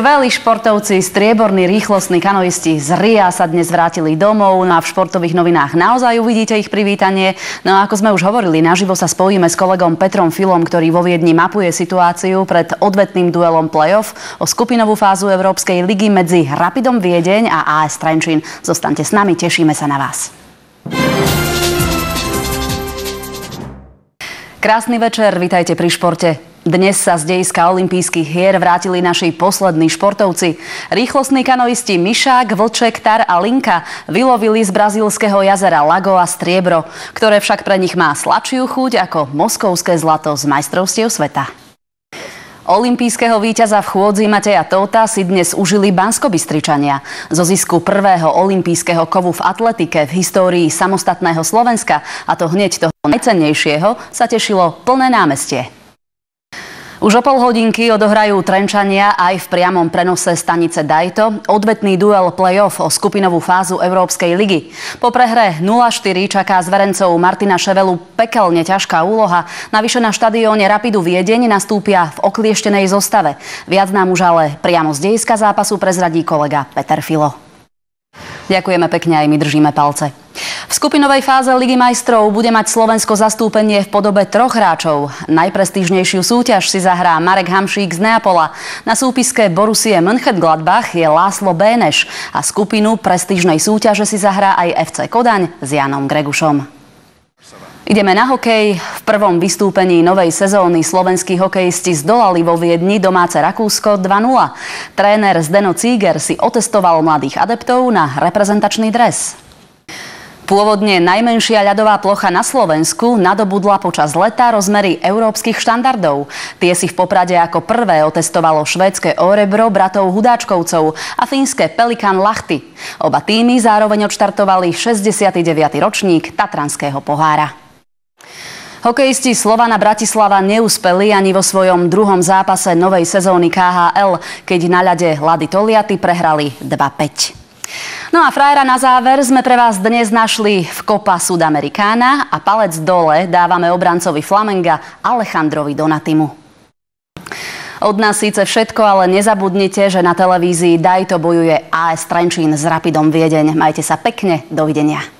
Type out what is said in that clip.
Skvelí športovci, strieborní, rýchlostní kanoisti z RIA sa dnes vrátili domov. No a v športových novinách naozaj uvidíte ich privítanie. No a ako sme už hovorili, naživo sa spojíme s kolegom Petrom Filom, ktorý vo Viedni mapuje situáciu pred odvetným duelom play-off o skupinovú fázu Európskej ligy medzi Rapidom Viedeň a AS Trenčín. Zostaňte s nami, tešíme sa na vás. Krásny večer, vítajte pri športe. Dnes sa z dejiska olympijských hier vrátili naši poslední športovci. Rýchlostní kanoisti Mišák, Vlček, Tar a Linka vylovili z brazílskeho jazera Lago a Striebro, ktoré však pre nich má sladšiu chuť ako moskovské zlato z majstrovstiev sveta. Olympijského víťaza v chôdzi Mateja Tóta si dnes užili Banskobystričania. Zo zisku prvého olympijského kovu v atletike v histórii samostatného Slovenska, a to hneď toho najcennejšieho, sa tešilo plné námestie. Už o pol hodinky odohrajú Trenčania aj v priamom prenose stanice Dajto odvetný duel play-off o skupinovú fázu Európskej ligy. Po prehre 0-4 čaká zverencov Martina Ševelu pekelne ťažká úloha. Navyše na štadióne Rapidu Viedeň nastúpia v oklieštenej zostave. Viac nám už ale priamo z dejiska zápasu prezradí kolega Peter Filo. Ďakujeme pekne aj my držíme palce. V skupinovej fáze Ligy majstrov bude mať Slovensko zastúpenie v podobe troch hráčov. Najprestížnejšiu súťaž si zahrá Marek Hamšík z Neapola. Na súpiske Borussie Mönchengladbach je Láslo Béneš a skupinu prestížnej súťaže si zahrá aj FC Kodaň s Janom Gregušom. Ideme na hokej. V prvom vystúpení novej sezóny slovenskí hokejisti zdolali vo Viedni domáce Rakúsko 2-0. Tréner Zdeno Cíger si otestoval mladých adeptov na reprezentačný dres. Pôvodne najmenšia ľadová plocha na Slovensku nadobudla počas leta rozmery európskych štandardov. Tie si v Poprade ako prvé otestovalo švédske Orebro bratov Hudáčkovcov a fínske Pelikan Lachty. Oba týmy zároveň odštartovali 69. ročník Tatranského pohára. Hokejisti Slovana Bratislava neúspeli ani vo svojom druhom zápase novej sezóny KHL, keď na ľade Lady Toliaty prehrali 2-5. No a frajera na záver sme pre vás dnes našli v Copa Sudamericana a palec dole dávame obrancovi Flamenga Alejandrovi Donatimu. Od nás síce všetko, ale nezabudnite, že na televízii Dajto bojuje AS Trenčín s Rapidom Viedeň. Majte sa pekne, dovidenia.